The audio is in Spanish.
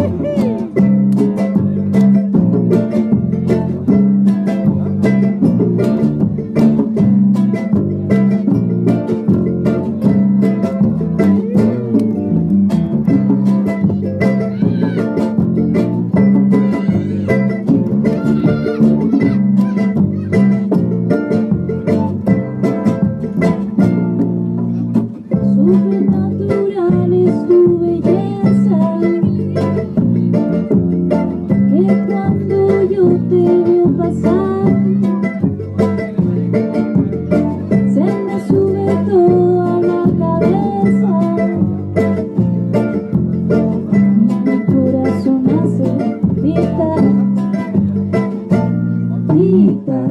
natural. Se me sube todo a la cabeza, mi corazón hace gritar, gritar.